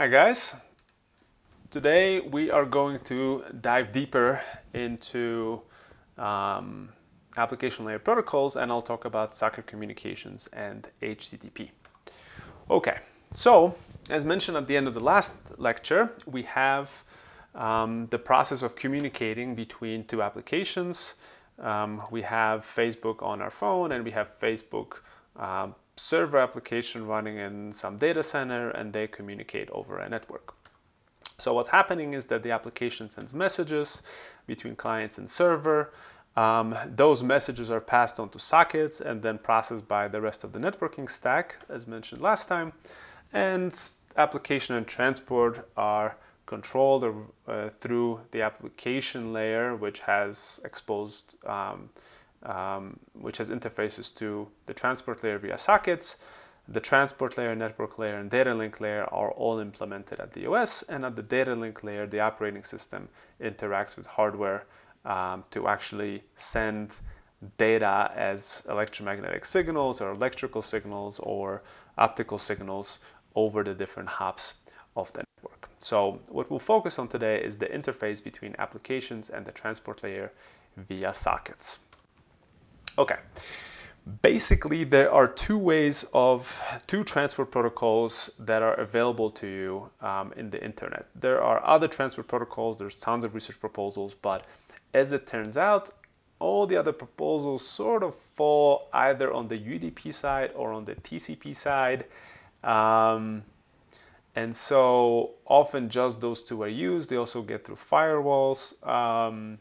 Hi guys. Today we are going to dive deeper into um, application layer protocols and I'll talk about socket communications and HTTP. Okay, so as mentioned at the end of the last lecture, we have um, the process of communicating between two applications. Um, we have Facebook on our phone and we have Facebook um, server application running in some data center and they communicate over a network. So what's happening is that the application sends messages between clients and server. Um, those messages are passed on to sockets and then processed by the rest of the networking stack, as mentioned last time. And application and transport are controlled uh, through the application layer, which has exposed um, um, which has interfaces to the transport layer via sockets. The transport layer, network layer, and data link layer are all implemented at the OS, and at the data link layer, the operating system interacts with hardware um, to actually send data as electromagnetic signals or electrical signals or optical signals over the different hops of the network. So what we'll focus on today is the interface between applications and the transport layer via sockets. Okay. Basically, there are two ways of two transport protocols that are available to you um, in the internet. There are other transport protocols, there's tons of research proposals, but as it turns out, all the other proposals sort of fall either on the UDP side or on the TCP side. Um, and so often just those two are used. They also get through firewalls. Um,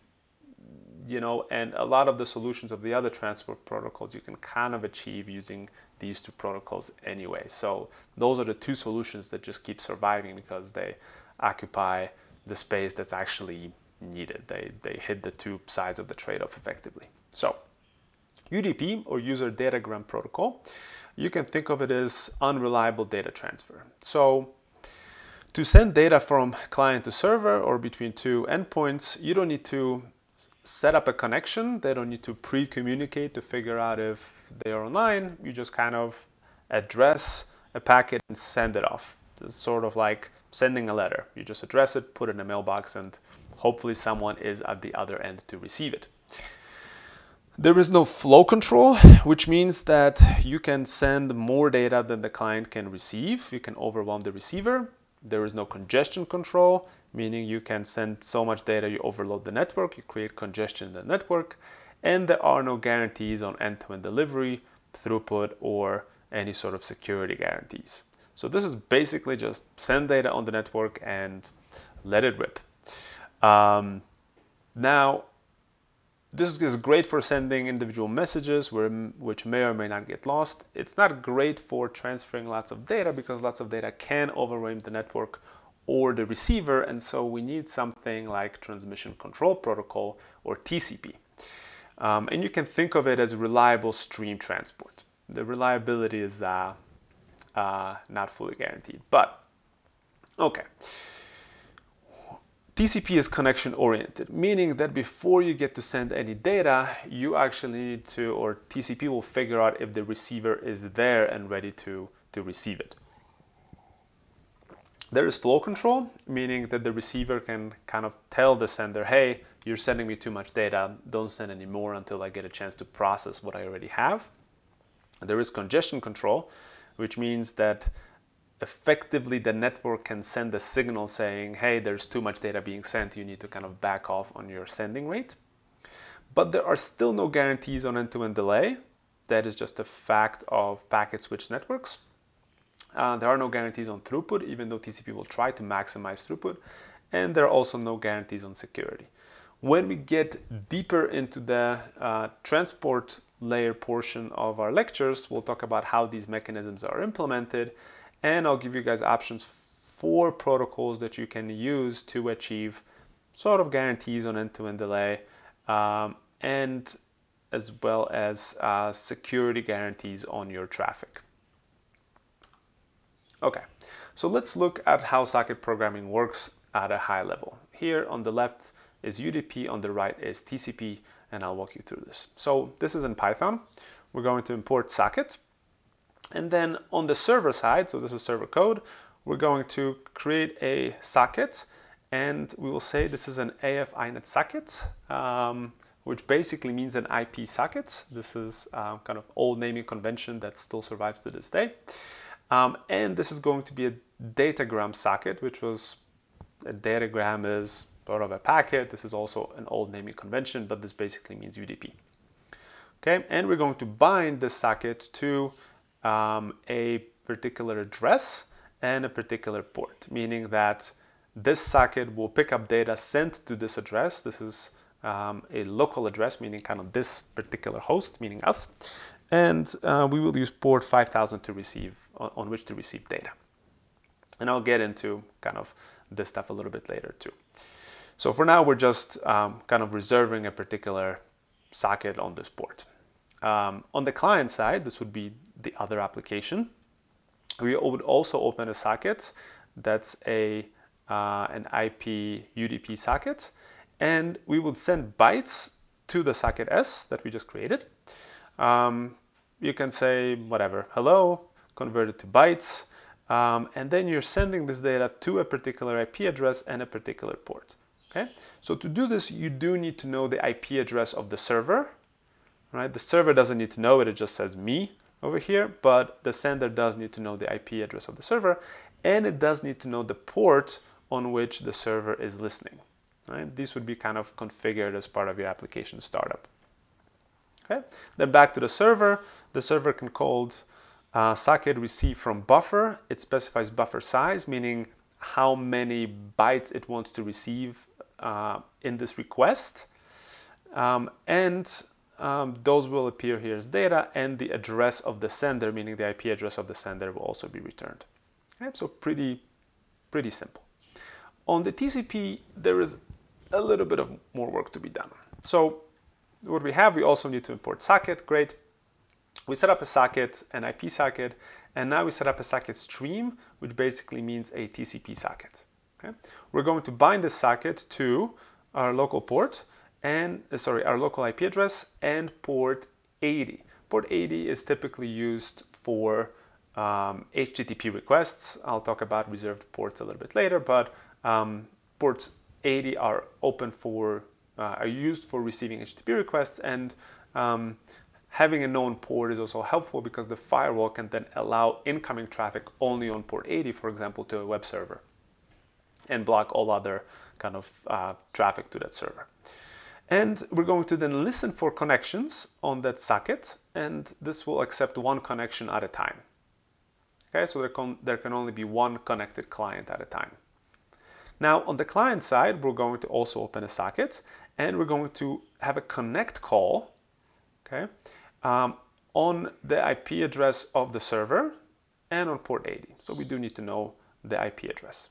you know, and a lot of the solutions of the other transport protocols you can kind of achieve using these two protocols anyway. So those are the two solutions that just keep surviving because they occupy the space that's actually needed. They, they hit the two sides of the trade-off effectively. So UDP or user datagram protocol, you can think of it as unreliable data transfer. So to send data from client to server or between two endpoints, you don't need to set up a connection. They don't need to pre-communicate to figure out if they are online. You just kind of address a packet and send it off. It's sort of like sending a letter. You just address it, put it in a mailbox, and hopefully someone is at the other end to receive it. There is no flow control, which means that you can send more data than the client can receive. You can overwhelm the receiver. There is no congestion control meaning you can send so much data you overload the network, you create congestion in the network, and there are no guarantees on end-to-end delivery, throughput, or any sort of security guarantees. So this is basically just send data on the network and let it rip. Um, now, this is great for sending individual messages where, which may or may not get lost. It's not great for transferring lots of data because lots of data can overwhelm the network or the receiver, and so we need something like Transmission Control Protocol or TCP. Um, and you can think of it as reliable stream transport. The reliability is uh, uh, not fully guaranteed, but okay. TCP is connection oriented, meaning that before you get to send any data, you actually need to, or TCP will figure out if the receiver is there and ready to, to receive it. There is flow control, meaning that the receiver can kind of tell the sender, hey, you're sending me too much data, don't send any more until I get a chance to process what I already have. There is congestion control, which means that effectively the network can send a signal saying, hey, there's too much data being sent, you need to kind of back off on your sending rate. But there are still no guarantees on end-to-end -end delay. That is just a fact of packet switch networks. Uh, there are no guarantees on throughput, even though TCP will try to maximize throughput. And there are also no guarantees on security. When we get deeper into the uh, transport layer portion of our lectures, we'll talk about how these mechanisms are implemented. And I'll give you guys options for protocols that you can use to achieve sort of guarantees on end-to-end -end delay um, and as well as uh, security guarantees on your traffic. Okay, so let's look at how socket programming works at a high level. Here on the left is UDP, on the right is TCP, and I'll walk you through this. So this is in Python. We're going to import socket. And then on the server side, so this is server code, we're going to create a socket and we will say this is an AF INET socket, um, which basically means an IP socket. This is um, kind of old naming convention that still survives to this day. Um, and this is going to be a datagram socket, which was a datagram is sort of a packet. This is also an old naming convention, but this basically means UDP. Okay, and we're going to bind this socket to um, a particular address and a particular port, meaning that this socket will pick up data sent to this address. This is um, a local address, meaning kind of this particular host, meaning us. And uh, we will use port 5000 to receive, on, on which to receive data. And I'll get into kind of this stuff a little bit later too. So for now, we're just um, kind of reserving a particular socket on this port. Um, on the client side, this would be the other application. We would also open a socket that's a uh, an IP UDP socket, and we would send bytes to the socket S that we just created. Um, you can say whatever, hello, convert it to bytes, um, and then you're sending this data to a particular IP address and a particular port. Okay, so to do this, you do need to know the IP address of the server. Right, the server doesn't need to know it; it just says me over here, but the sender does need to know the IP address of the server, and it does need to know the port on which the server is listening. Right? These would be kind of configured as part of your application startup. Okay. Then back to the server. The server can call uh, socket receive from buffer. It specifies buffer size, meaning how many bytes it wants to receive uh, in this request. Um, and um, those will appear here as data and the address of the sender, meaning the IP address of the sender will also be returned. Okay, so pretty, pretty simple. On the TCP, there is a little bit of more work to be done. So what we have, we also need to import socket, great. We set up a socket, an IP socket, and now we set up a socket stream, which basically means a TCP socket. Okay? We're going to bind this socket to our local port, and uh, sorry, our local IP address and port 80. Port 80 is typically used for um, HTTP requests. I'll talk about reserved ports a little bit later, but um, ports 80 are open for, are used for receiving HTTP requests and um, having a known port is also helpful because the firewall can then allow incoming traffic only on port 80, for example, to a web server and block all other kind of uh, traffic to that server. And we're going to then listen for connections on that socket, and this will accept one connection at a time. Okay, so there can, there can only be one connected client at a time. Now on the client side, we're going to also open a socket, and we're going to have a connect call, okay, um, on the IP address of the server and on port 80. So we do need to know the IP address.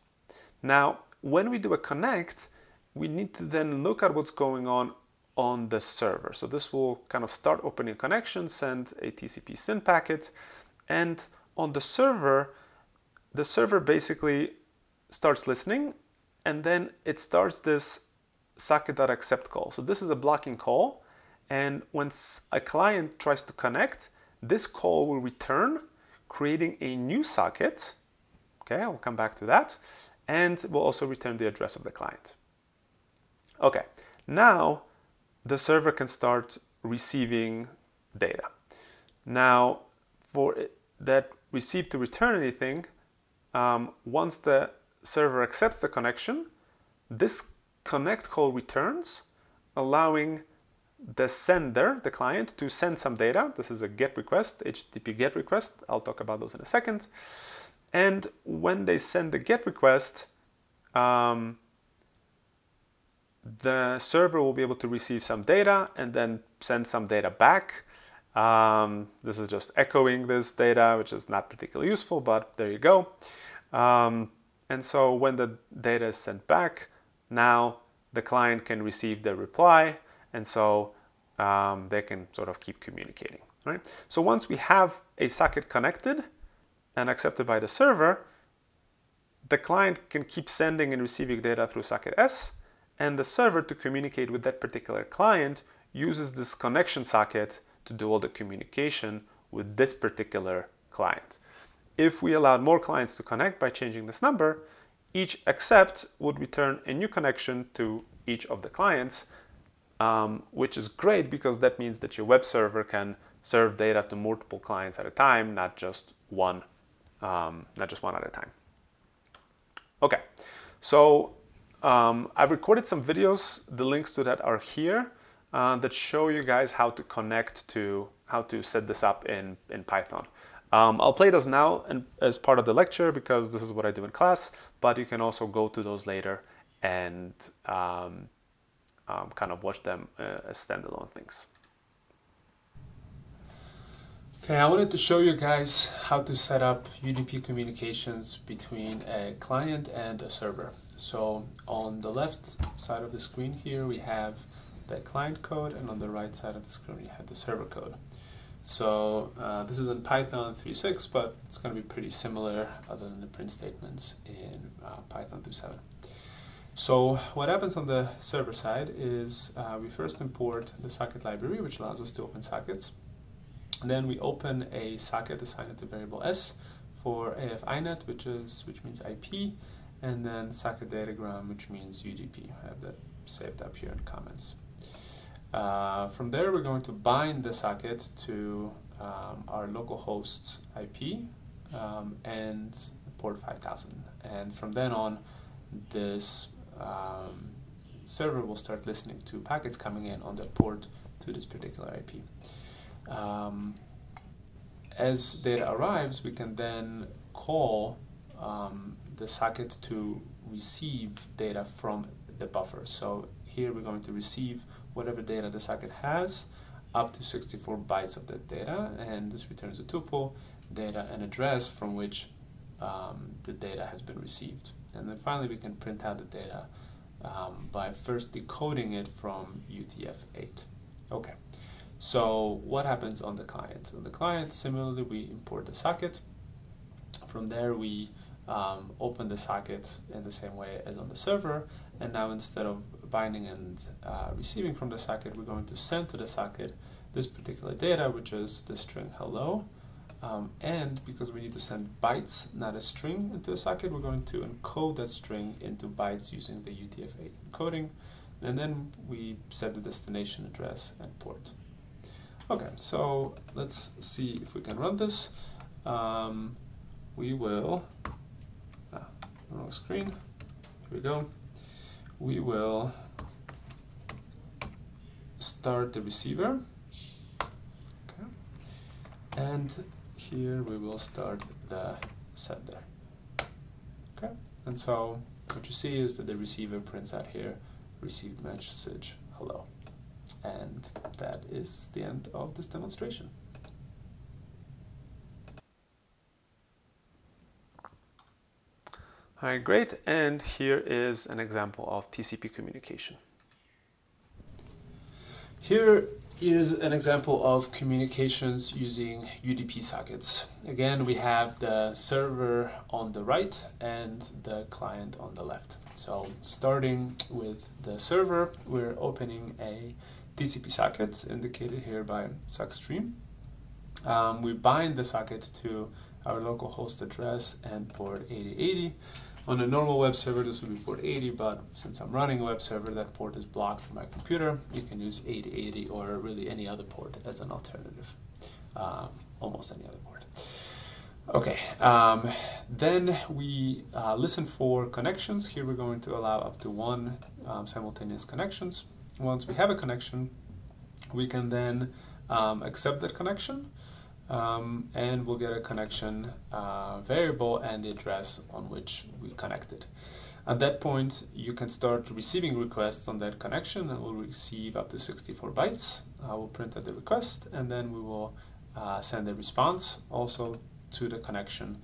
Now, when we do a connect, we need to then look at what's going on on the server. So this will kind of start opening connection, send a TCP SYN packet, and on the server, the server basically starts listening, and then it starts this socket.accept call. So this is a blocking call, and once a client tries to connect, this call will return, creating a new socket. Okay, I'll come back to that, and we'll also return the address of the client. Okay, now the server can start receiving data. Now, for that receive to return anything, um, once the server accepts the connection, this connect call returns, allowing the sender, the client, to send some data. This is a GET request, HTTP GET request. I'll talk about those in a second. And when they send the GET request, um, the server will be able to receive some data and then send some data back. Um, this is just echoing this data, which is not particularly useful, but there you go. Um, and so when the data is sent back, now the client can receive the reply, and so um, they can sort of keep communicating. Right? So once we have a socket connected and accepted by the server, the client can keep sending and receiving data through socket S, and the server to communicate with that particular client uses this connection socket to do all the communication with this particular client. if we allowed more clients to connect by changing this number, each accept would return a new connection to each of the clients, um, which is great because that means that your web server can serve data to multiple clients at a time, not just one, um, not just one at a time. Okay, so um, I've recorded some videos. The links to that are here uh, that show you guys how to connect to, how to set this up in, in Python. Um, I'll play those now and, as part of the lecture because this is what I do in class, but you can also go to those later and um, um, kind of watch them uh, as standalone things. Okay, I wanted to show you guys how to set up UDP communications between a client and a server. So on the left side of the screen here we have the client code and on the right side of the screen we have the server code. So uh, this is in Python 3.6, but it's going to be pretty similar other than the print statements in uh, Python 2.7. So what happens on the server side is uh, we first import the socket library, which allows us to open sockets. And then we open a socket assigned to variable s for AF_INET, which is which means IP, and then socket datagram, which means UDP. I have that saved up here in comments. Uh, from there, we're going to bind the socket to um, our localhost IP um, and port 5000. And from then on, this um, server will start listening to packets coming in on that port to this particular IP. Um, as data arrives, we can then call um, the socket to receive data from the buffer. So here we're going to receive whatever data the socket has up to 64 bytes of that data and this returns a tuple, data and address from which um, the data has been received. And then finally we can print out the data um, by first decoding it from UTF-8. Okay, so what happens on the client? On the client, similarly, we import the socket. From there, we um, open the socket in the same way as on the server, and now instead of binding and uh, receiving from the socket, we're going to send to the socket this particular data, which is the string hello. Um, and because we need to send bytes, not a string, into the socket, we're going to encode that string into bytes using the UTF-8 encoding. And then we set the destination address and port. Okay, so let's see if we can run this. Um, we will, ah, wrong screen, here we go we will start the receiver. Okay. and here we will start the sender okay. And so what you see is that the receiver prints out here received message hello. And that is the end of this demonstration All right, great. And here is an example of TCP communication. Here is an example of communications using UDP sockets. Again, we have the server on the right and the client on the left. So starting with the server, we're opening a TCP socket indicated here by sockstream. Um, we bind the socket to our local host address and port 8080 on a normal web server, this would be port 80, but since I'm running a web server, that port is blocked from my computer. You can use 8080 or really any other port as an alternative, um, almost any other port. Okay, um, then we uh, listen for connections. Here we're going to allow up to one um, simultaneous connections. Once we have a connection, we can then um, accept that connection um, and we'll get a connection uh, variable and the address on which we connected. At that point, you can start receiving requests on that connection and we'll receive up to 64 bytes. I will print out the request and then we will uh, send a response also to the connection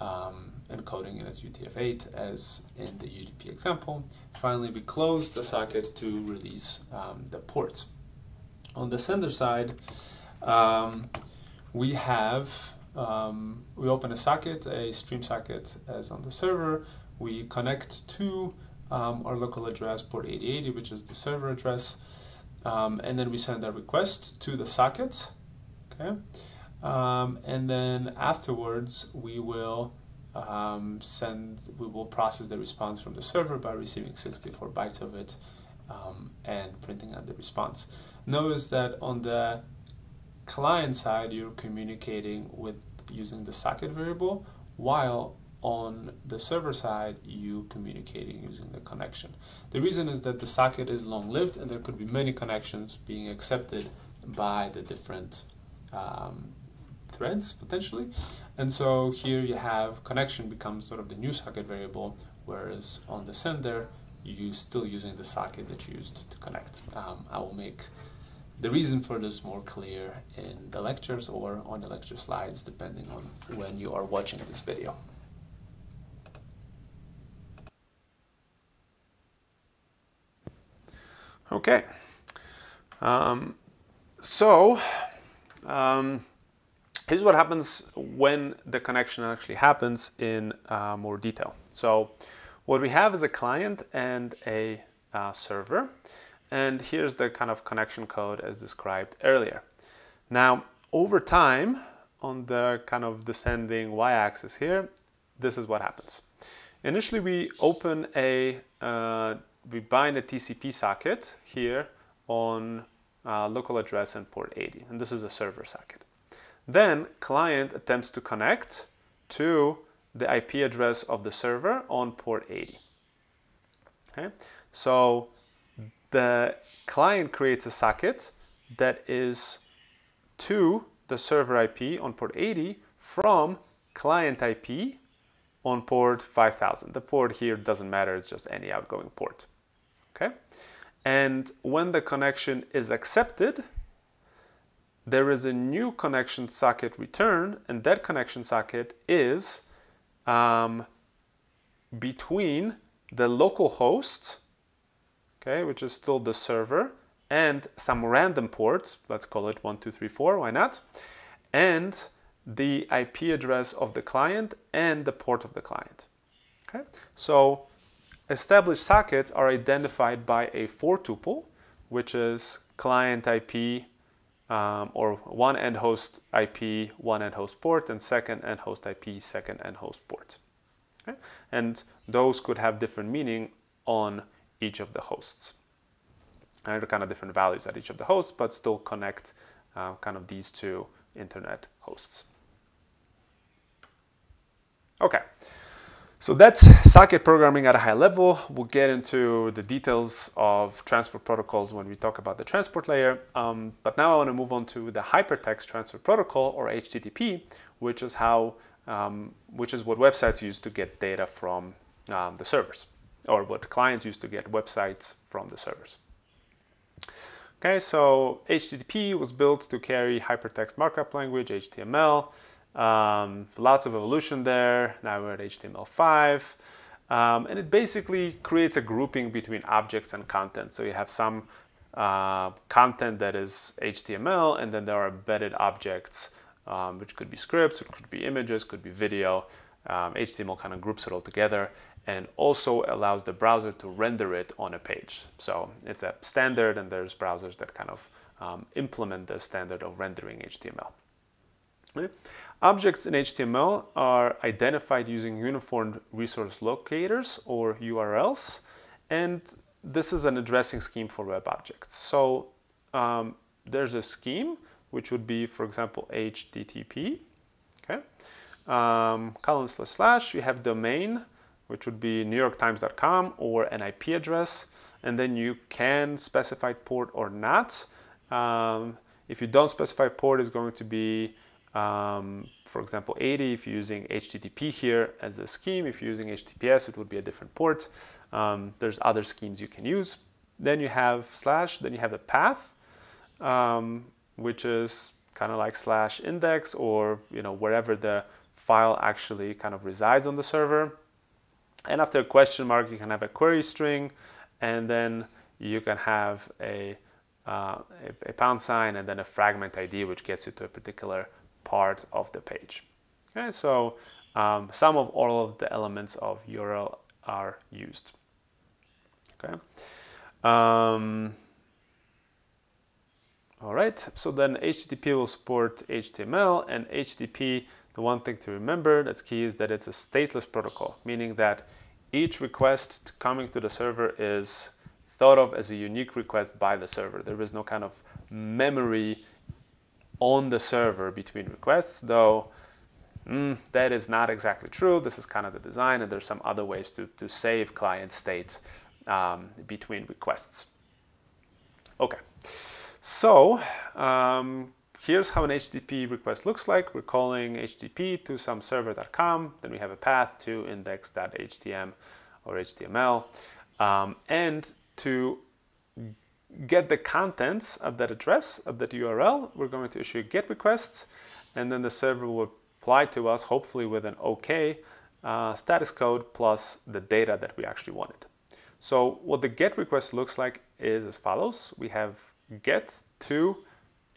um, encoding it as UTF-8 as in the UDP example. Finally, we close the socket to release um, the ports. On the sender side, um, we have, um, we open a socket, a stream socket as on the server, we connect to um, our local address port 8080, which is the server address, um, and then we send a request to the socket, okay? Um, and then afterwards, we will um, send, we will process the response from the server by receiving 64 bytes of it um, and printing out the response. Notice that on the client side, you're communicating with using the socket variable, while on the server side, you communicating using the connection. The reason is that the socket is long-lived and there could be many connections being accepted by the different um, threads potentially. And so here you have connection becomes sort of the new socket variable, whereas on the sender, you still using the socket that you used to connect. Um, I will make the reason for this more clear in the lectures or on the lecture slides, depending on when you are watching this video. Okay. Um, so, um, here's what happens when the connection actually happens in uh, more detail. So, what we have is a client and a uh, server. And here's the kind of connection code as described earlier. Now, over time, on the kind of descending y-axis here, this is what happens. Initially, we open a, uh, we bind a TCP socket here on uh, local address and port 80, and this is a server socket. Then client attempts to connect to the IP address of the server on port 80. Okay, so the client creates a socket that is to the server IP on port 80 from client IP on port 5000. The port here doesn't matter, it's just any outgoing port. Okay, and when the connection is accepted, there is a new connection socket return, and that connection socket is um, between the local host, okay, which is still the server, and some random ports, let's call it 1234, why not? And the IP address of the client and the port of the client. Okay, so established sockets are identified by a four tuple, which is client IP um, or one end host IP, one end host port, and second end host IP, second end host port. Okay? And those could have different meaning on each of the hosts. And kind of different values at each of the hosts, but still connect uh, kind of these two internet hosts. Okay. So that's socket programming at a high level. We'll get into the details of transport protocols when we talk about the transport layer. Um, but now I want to move on to the hypertext transfer protocol or HTTP, which is how, um, which is what websites use to get data from um, the servers, or what clients use to get websites from the servers. Okay, so HTTP was built to carry hypertext markup language, HTML, um, lots of evolution there. Now we're at HTML5. Um, and it basically creates a grouping between objects and content. So you have some uh, content that is HTML, and then there are embedded objects, um, which could be scripts, it could be images, could be video. HTML um, kind of groups it all together and also allows the browser to render it on a page. So it's a standard, and there's browsers that kind of um, implement the standard of rendering HTML. Okay. Objects in HTML are identified using uniform resource locators or URLs, and this is an addressing scheme for web objects. So um, there's a scheme which would be, for example, HTTP. Okay, um, colon slash slash. You have domain, which would be NewYorkTimes.com or an IP address, and then you can specify port or not. Um, if you don't specify port, it's going to be um, for example, 80, if you're using HTTP here as a scheme, if you're using HTTPS, it would be a different port. Um, there's other schemes you can use. Then you have slash, then you have a path, um, which is kind of like slash index or you know wherever the file actually kind of resides on the server. And after a question mark, you can have a query string, and then you can have a, uh, a, pound sign and then a fragment ID, which gets you to a particular part of the page. Okay, so um, some of all of the elements of URL are used. Okay. Um, All right, so then HTTP will support HTML and HTTP, the one thing to remember that's key is that it's a stateless protocol, meaning that each request coming to the server is thought of as a unique request by the server. There is no kind of memory on the server between requests, though mm, that is not exactly true. This is kind of the design, and there's some other ways to, to save client state um, between requests. Okay. So um, here's how an HTTP request looks like. We're calling HTTP to some server.com. Then we have a path to index.htm or HTML. Um, and to get the contents of that address, of that URL, we're going to issue a GET request. And then the server will reply to us, hopefully with an OK uh, status code plus the data that we actually wanted. So what the GET request looks like is as follows. We have get to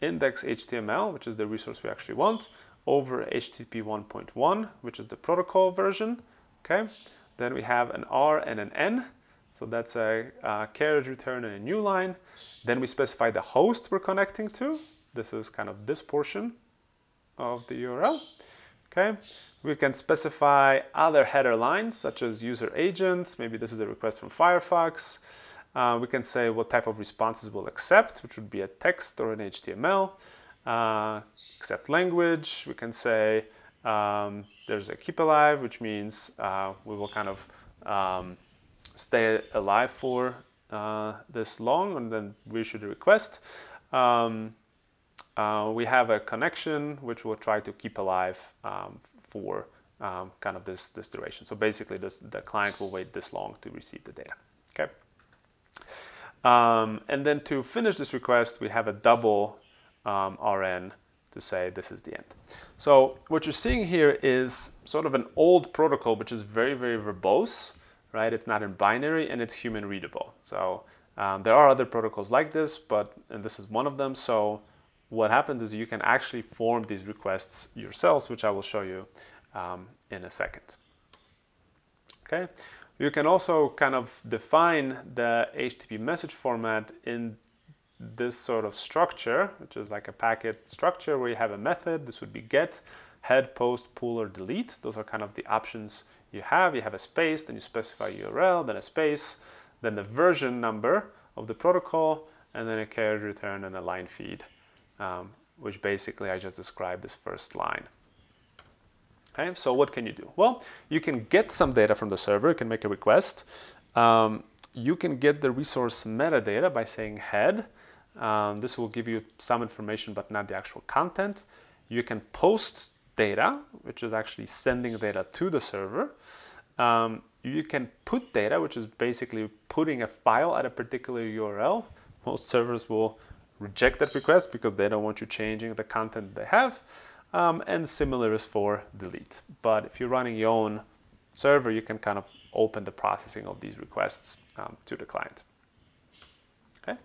index HTML, which is the resource we actually want, over HTTP 1.1, which is the protocol version. Okay. Then we have an R and an N. So that's a, a carriage return and a new line. Then we specify the host we're connecting to. This is kind of this portion of the URL. Okay. We can specify other header lines such as user agents. Maybe this is a request from Firefox. Uh, we can say what type of responses we'll accept, which would be a text or an HTML. Uh, accept language. We can say um, there's a keep alive, which means uh, we will kind of um, stay alive for uh, this long and then we should request. Um, uh, we have a connection, which we'll try to keep alive um, for um, kind of this, this duration. So basically, this, the client will wait this long to receive the data. Okay. Um, and then to finish this request, we have a double um, RN to say this is the end. So what you're seeing here is sort of an old protocol, which is very, very verbose, right? It's not in binary and it's human readable. So um, there are other protocols like this, but this is one of them. So what happens is you can actually form these requests yourselves, which I will show you um, in a second. Okay. You can also kind of define the HTTP message format in this sort of structure, which is like a packet structure where you have a method. This would be get, head, post, put, or delete. Those are kind of the options you have. You have a space, then you specify URL, then a space, then the version number of the protocol, and then a carriage return and a line feed, um, which basically I just described this first line. Okay, so what can you do? Well, you can get some data from the server, you can make a request. Um, you can get the resource metadata by saying head. Um, this will give you some information, but not the actual content. You can post data, which is actually sending data to the server. Um, you can put data, which is basically putting a file at a particular URL. Most servers will reject that request because they don't want you changing the content they have. Um, and similar is for delete. But if you're running your own server, you can kind of open the processing of these requests um, to the client. Okay.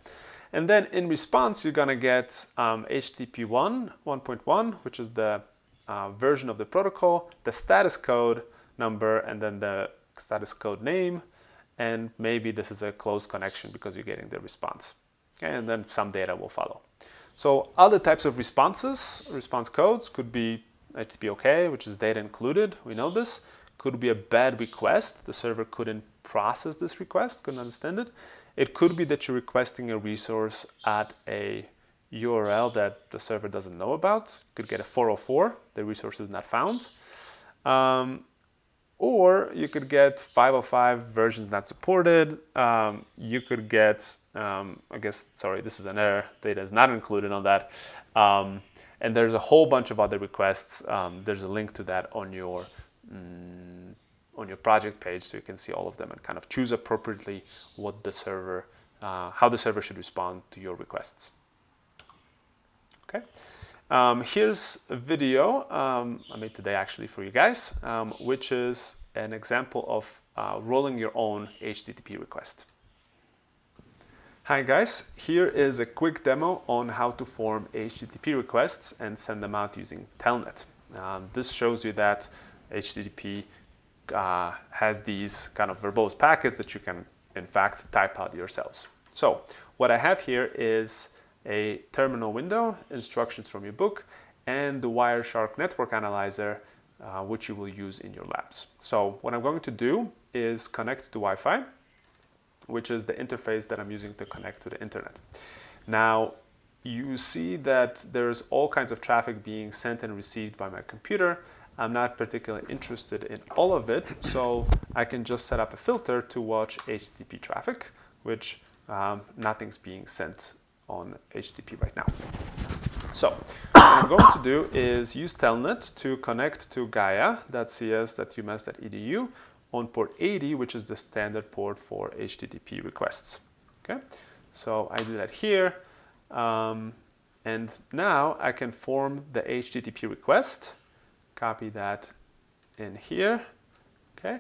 And then in response, you're going to get um, HTTP 1, 1.1, which is the uh, version of the protocol, the status code number, and then the status code name. And maybe this is a closed connection because you're getting the response. Okay, and then some data will follow. So other types of responses, response codes could be HTTP OK, which is data included. We know this. Could be a bad request. The server couldn't process this request, couldn't understand it. It could be that you're requesting a resource at a URL that the server doesn't know about. Could get a 404, the resource is not found. Um, or you could get 505 versions not supported. Um, you could get, um, I guess, sorry, this is an error. Data is not included on that. Um, and there's a whole bunch of other requests. Um, there's a link to that on your mm, on your project page, so you can see all of them and kind of choose appropriately what the server, uh, how the server should respond to your requests. Okay. Um, here's a video um, I made today actually for you guys, um, which is an example of uh, rolling your own HTTP request. Hi guys, here is a quick demo on how to form HTTP requests and send them out using Telnet. Um, this shows you that HTTP uh, has these kind of verbose packets that you can in fact type out yourselves. So what I have here is a terminal window, instructions from your book, and the Wireshark network analyzer, uh, which you will use in your labs. So what I'm going to do is connect to Wi-Fi, which is the interface that I'm using to connect to the internet. Now, you see that there's all kinds of traffic being sent and received by my computer. I'm not particularly interested in all of it, so I can just set up a filter to watch HTTP traffic, which um, nothing's being sent on HTTP right now. So what I'm going to do is use Telnet to connect to gaia.cs.umass.edu on port 80, which is the standard port for HTTP requests. Okay, so I do that here. Um, and now I can form the HTTP request, copy that in here, okay?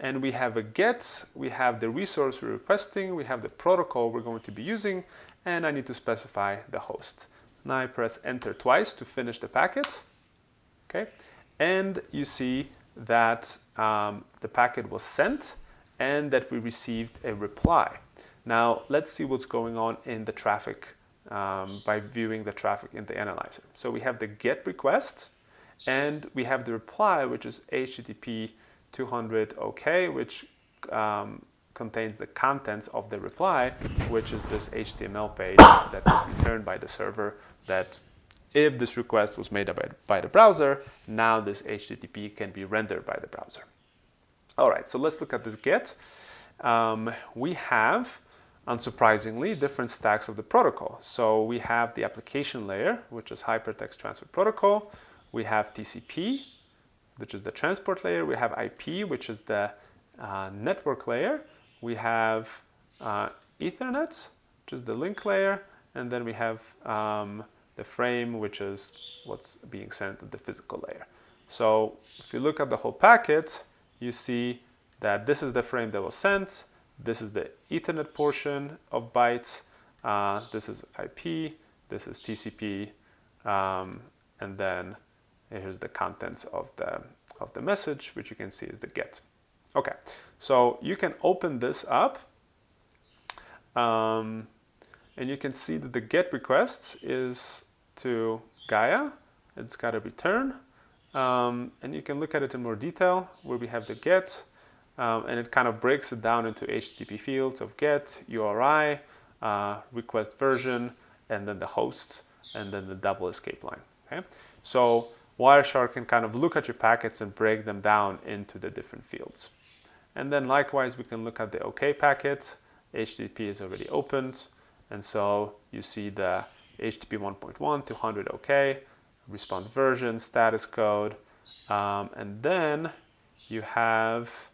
And we have a GET, we have the resource we're requesting, we have the protocol we're going to be using, and I need to specify the host. Now I press enter twice to finish the packet, okay? And you see that um, the packet was sent and that we received a reply. Now let's see what's going on in the traffic um, by viewing the traffic in the analyzer. So we have the GET request and we have the reply, which is HTTP 200 OK, which um, contains the contents of the reply, which is this HTML page that was returned by the server that if this request was made by, by the browser, now this HTTP can be rendered by the browser. All right, so let's look at this GET. Um, we have unsurprisingly, different stacks of the protocol. So we have the application layer, which is Hypertext Transfer Protocol. We have TCP, which is the transport layer. We have IP, which is the uh, network layer. We have uh, Ethernet, which is the link layer. And then we have um, the frame, which is what's being sent at the physical layer. So if you look at the whole packet, you see that this is the frame that was sent. This is the Ethernet portion of bytes. Uh, this is IP. This is TCP. Um, and then here's the contents of the, of the message, which you can see is the GET. Okay, so you can open this up. Um, and you can see that the GET request is to Gaia. It's got a return. Um, and you can look at it in more detail where we have the GET. Um, and it kind of breaks it down into HTTP fields of get, URI, uh, request version, and then the host, and then the double escape line. Okay? So Wireshark can kind of look at your packets and break them down into the different fields. And then likewise, we can look at the OK packet. HTTP is already opened. And so you see the HTTP 1.1 to 100 OK, response version, status code. Um, and then you have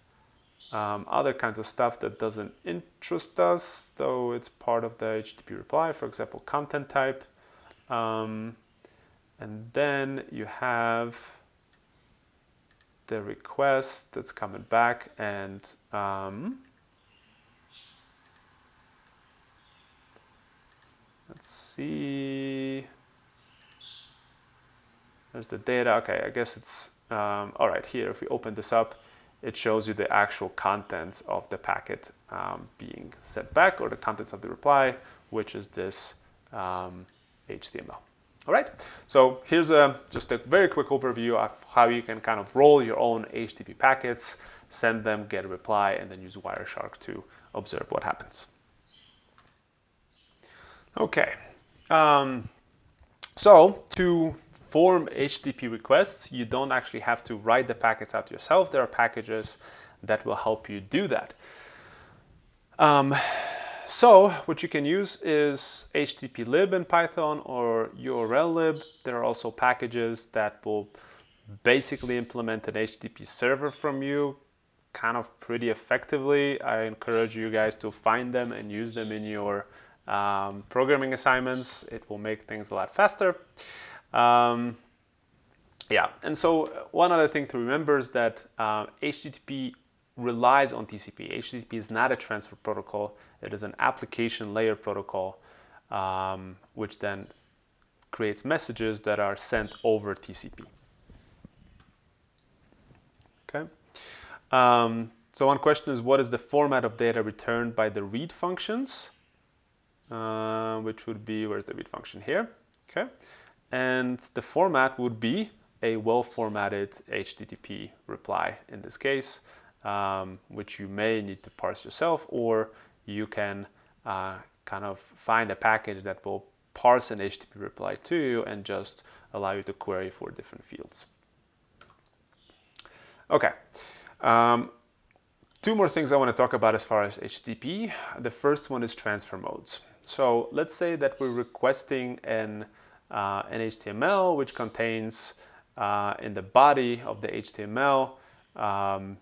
um, other kinds of stuff that doesn't interest us, though it's part of the HTTP reply, for example, content type. Um, and then you have the request that's coming back and um, let's see. There's the data. Okay, I guess it's um, all right here. If we open this up, it shows you the actual contents of the packet um, being sent back or the contents of the reply, which is this um, HTML. All right, so here's a, just a very quick overview of how you can kind of roll your own HTTP packets, send them, get a reply, and then use Wireshark to observe what happens. Okay, um, so to form HTTP requests, you don't actually have to write the packets out yourself. There are packages that will help you do that. Um, so what you can use is httplib in Python or urllib. There are also packages that will basically implement an HTTP server from you kind of pretty effectively. I encourage you guys to find them and use them in your um, programming assignments. It will make things a lot faster. Um, yeah, and so one other thing to remember is that uh, HTTP relies on TCP. HTTP is not a transfer protocol. It is an application layer protocol, um, which then creates messages that are sent over TCP. Okay. Um, so one question is, what is the format of data returned by the read functions? uh, which would be, where's the read function here? Okay. And the format would be a well-formatted HTTP reply in this case, um, which you may need to parse yourself, or you can uh, kind of find a package that will parse an HTTP reply to you and just allow you to query for different fields. Okay. Um, two more things I want to talk about as far as HTTP. The first one is transfer modes. So let's say that we're requesting an, uh, an HTML which contains uh, in the body of the HTML um,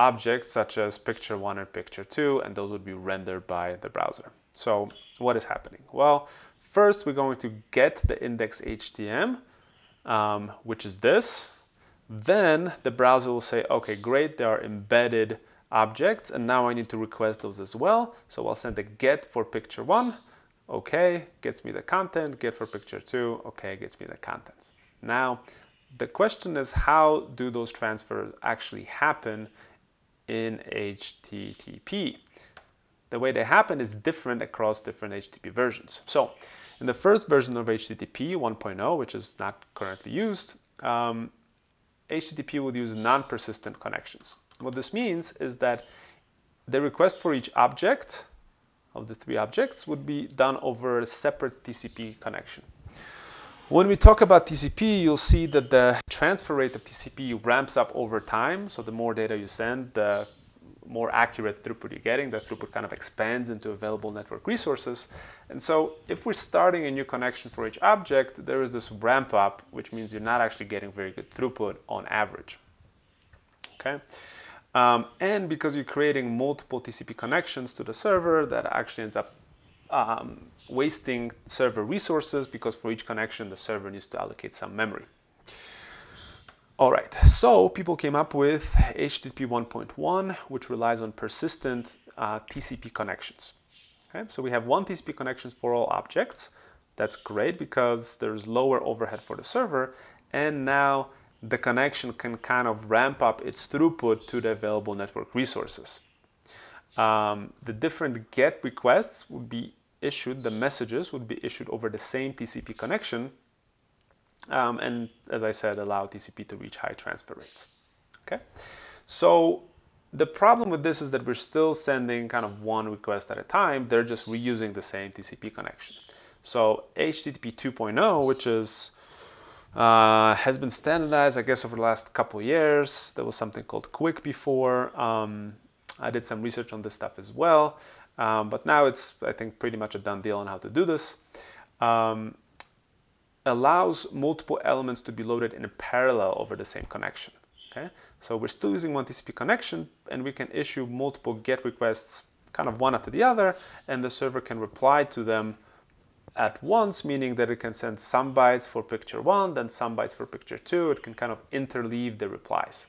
objects such as picture one and picture two, and those would be rendered by the browser. So what is happening? Well, first we're going to get the index HTML, um, which is this. Then the browser will say, okay, great, there are embedded objects, and now I need to request those as well. So I'll send a get for picture one, okay, gets me the content, get for picture two, okay, gets me the contents. Now, the question is how do those transfers actually happen in HTTP? The way they happen is different across different HTTP versions. So in the first version of HTTP 1.0, which is not currently used, um, HTTP would use non-persistent connections. What this means is that the request for each object of the three objects would be done over a separate TCP connection. When we talk about TCP, you'll see that the transfer rate of TCP ramps up over time. So the more data you send, the more accurate throughput you're getting. The throughput kind of expands into available network resources. And so if we're starting a new connection for each object, there is this ramp up, which means you're not actually getting very good throughput on average. Okay. Um, and because you're creating multiple TCP connections to the server, that actually ends up um, wasting server resources because for each connection, the server needs to allocate some memory. All right, so people came up with HTTP 1.1, which relies on persistent uh, TCP connections. Okay, so we have one TCP connection for all objects. That's great because there's lower overhead for the server, and now the connection can kind of ramp up its throughput to the available network resources. Um, the different GET requests would be issued, the messages would be issued over the same TCP connection, um, and as I said, allow TCP to reach high transfer rates. Okay, so the problem with this is that we're still sending kind of one request at a time. They're just reusing the same TCP connection. So HTTP 2.0, which is uh, has been standardized, I guess, over the last couple years. There was something called QUIC before. Um, I did some research on this stuff as well. Um, but now it's, I think, pretty much a done deal on how to do this. Um, allows multiple elements to be loaded in a parallel over the same connection. Okay, so we're still using one TCP connection, and we can issue multiple GET requests, kind of one after the other, and the server can reply to them at once, meaning that it can send some bytes for picture one, then some bytes for picture two. It can kind of interleave the replies.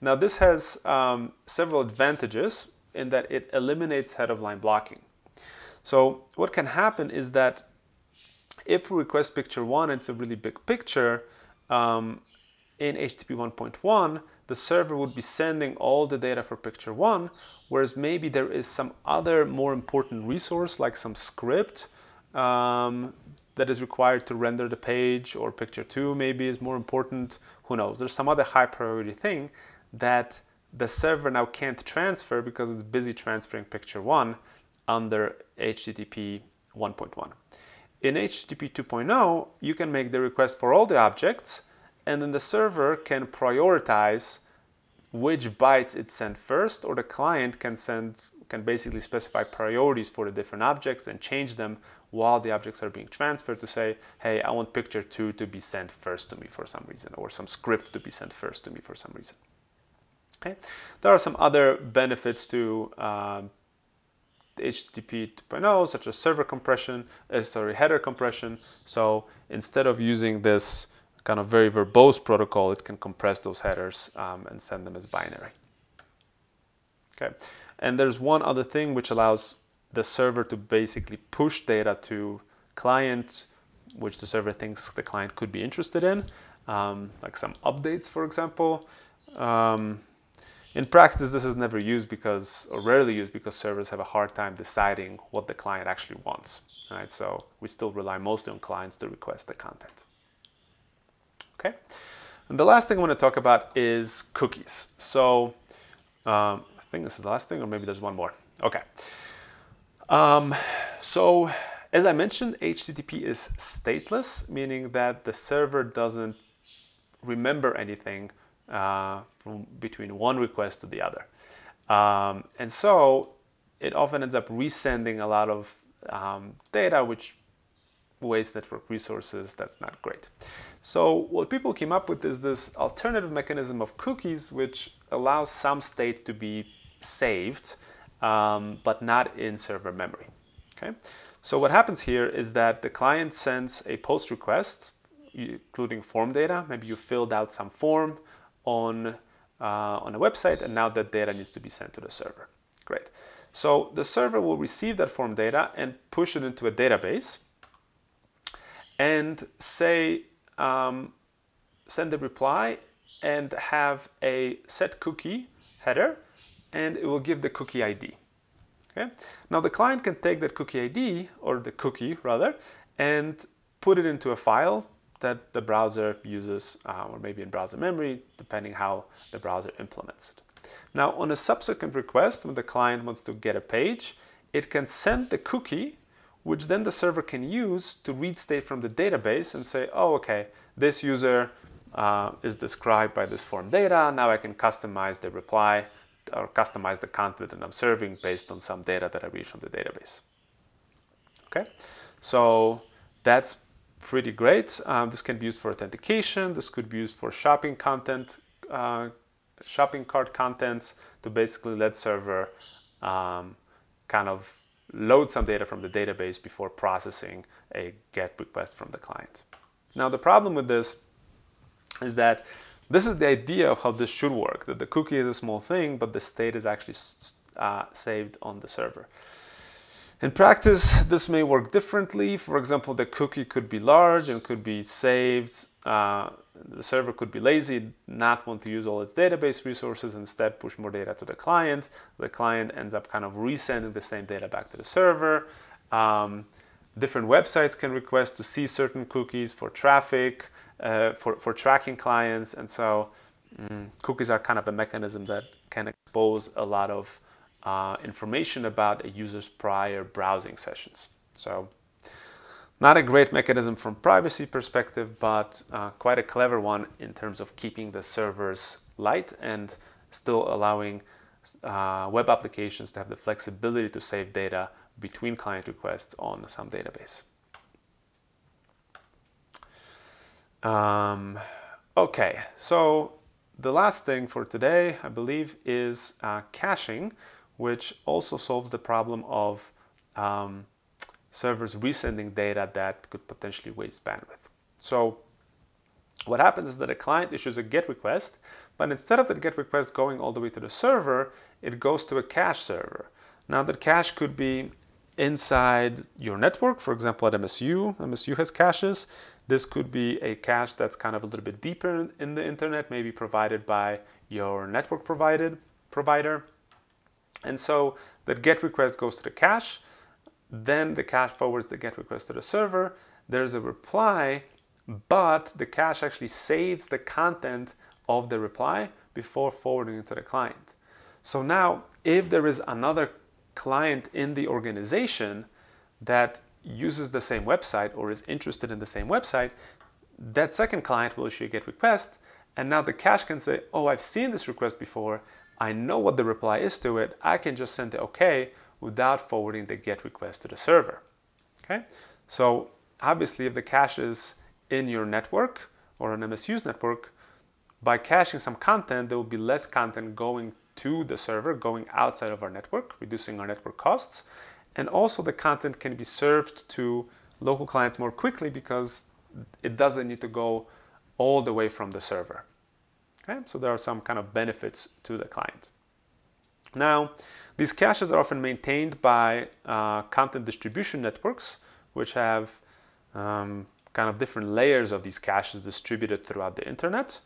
Now this has um, several advantages in that it eliminates head of line blocking. So what can happen is that if we request picture one, it's a really big picture, um, in HTTP 1.1, the server would be sending all the data for picture one, whereas maybe there is some other more important resource, like some script um, that is required to render the page, or picture two maybe is more important, who knows. There's some other high priority thing that the server now can't transfer because it's busy transferring picture 1 under HTTP 1.1. In HTTP 2.0, you can make the request for all the objects, and then the server can prioritize which bytes it sent first, or the client can send can basically specify priorities for the different objects and change them while the objects are being transferred to say, hey, I want picture two to be sent first to me for some reason, or some script to be sent first to me for some reason. Okay. There are some other benefits to um, HTTP 2.0, such as server compression, uh, sorry, header compression. So instead of using this kind of very verbose protocol, it can compress those headers um, and send them as binary. Okay, and there's one other thing which allows the server to basically push data to client, which the server thinks the client could be interested in, um, like some updates, for example. Um, In practice, this is never used because, or rarely used because servers have a hard time deciding what the client actually wants. Right? So we still rely mostly on clients to request the content. Okay. And the last thing I want to talk about is cookies. So um, I think this is the last thing, or maybe there's one more. Okay. Um, so as I mentioned, HTTP is stateless, meaning that the server doesn't remember anything uh, from between one request to the other. Um, and so it often ends up resending a lot of um, data, which wastes network resources. That's not great. So what people came up with is this alternative mechanism of cookies, which allows some state to be saved, um, but not in server memory. Okay. So what happens here is that the client sends a post request, including form data. Maybe you filled out some form on, uh, on a website, and now that data needs to be sent to the server. Great. So the server will receive that form data and push it into a database and say, um, send a reply and have a set cookie header and it will give the cookie ID. Okay? Now the client can take that cookie ID, or the cookie rather, and put it into a file that the browser uses, uh, or maybe in browser memory, depending how the browser implements it. Now on a subsequent request, when the client wants to get a page, it can send the cookie, which then the server can use to read state from the database and say, oh, okay, this user uh, is described by this form data. Now I can customize the reply or customize the content that I'm serving based on some data that I read from the database. Okay, so that's pretty great. Um, this can be used for authentication. This could be used for shopping content, uh, shopping cart contents to basically let server um, kind of load some data from the database before processing a GET request from the client. Now the problem with this is that this is the idea of how this should work, that the cookie is a small thing, but the state is actually uh, saved on the server. In practice, this may work differently. For example, the cookie could be large and could be saved. Uh, the server could be lazy, not want to use all its database resources, instead push more data to the client. The client ends up kind of resending the same data back to the server. Um, different websites can request to see certain cookies for traffic uh, for, for tracking clients. And so mm, cookies are kind of a mechanism that can expose a lot of uh, information about a user's prior browsing sessions. So not a great mechanism from privacy perspective, but uh, quite a clever one in terms of keeping the servers light and still allowing uh, web applications to have the flexibility to save data between client requests on some database. Um, okay, so the last thing for today, I believe, is uh, caching, which also solves the problem of um, servers resending data that could potentially waste bandwidth. So what happens is that a client issues a GET request, but instead of that GET request going all the way to the server, it goes to a cache server. Now that cache could be inside your network, for example at MSU, MSU has caches. This could be a cache that's kind of a little bit deeper in the internet, maybe provided by your network provided provider. And so the GET request goes to the cache, then the cache forwards the GET request to the server. There's a reply, but the cache actually saves the content of the reply before forwarding it to the client. So now, if there is another client in the organization that uses the same website or is interested in the same website, that second client will issue a GET request. And now the cache can say, oh, I've seen this request before. I know what the reply is to it. I can just send the OK without forwarding the GET request to the server. Okay, so obviously if the cache is in your network or an MSU's network, by caching some content, there will be less content going to the server, going outside of our network, reducing our network costs. And also the content can be served to local clients more quickly because it doesn't need to go all the way from the server. Okay? So there are some kind of benefits to the client. Now, these caches are often maintained by uh, content distribution networks, which have um, kind of different layers of these caches distributed throughout the internet.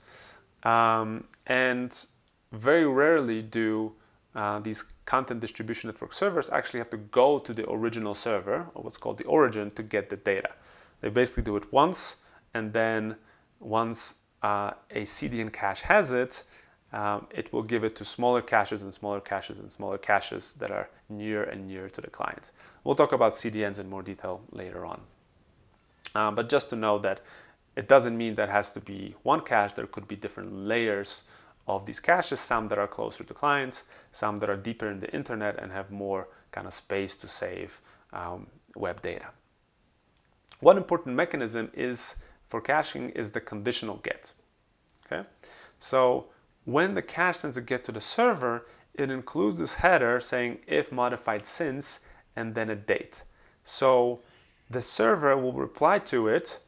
Um, and very rarely do uh, these content distribution network servers actually have to go to the original server, or what's called the origin, to get the data. They basically do it once, and then once uh, a CDN cache has it, um, it will give it to smaller caches and smaller caches and smaller caches that are near and near to the client. We'll talk about CDNs in more detail later on. Um, but just to know that it doesn't mean that has to be one cache. There could be different layers of these caches, some that are closer to clients, some that are deeper in the internet and have more kind of space to save um, web data. One important mechanism is for caching is the conditional get. Okay, so when the cache sends a get to the server, it includes this header saying if modified since and then a date. So the server will reply to it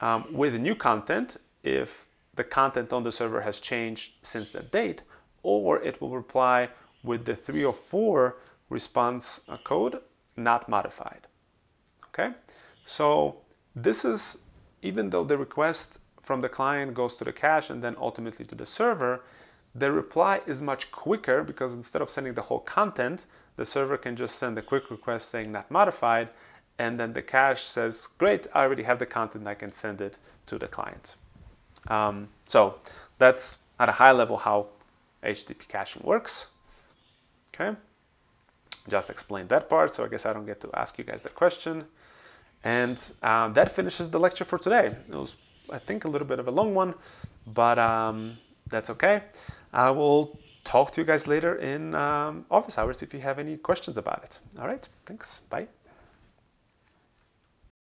um, with new content if the content on the server has changed since that date, or it will reply with the 304 response code not modified. Okay, so this is even though the request from the client goes to the cache and then ultimately to the server, the reply is much quicker because instead of sending the whole content, the server can just send a quick request saying not modified, and then the cache says, great, I already have the content, I can send it to the client. Um, so that's at a high level how HTTP caching works. Okay, just explained that part, so I guess I don't get to ask you guys that question. And um, that finishes the lecture for today. It was, I think, a little bit of a long one, but um, that's okay. I will talk to you guys later in um, office hours if you have any questions about it. All right, thanks. Bye.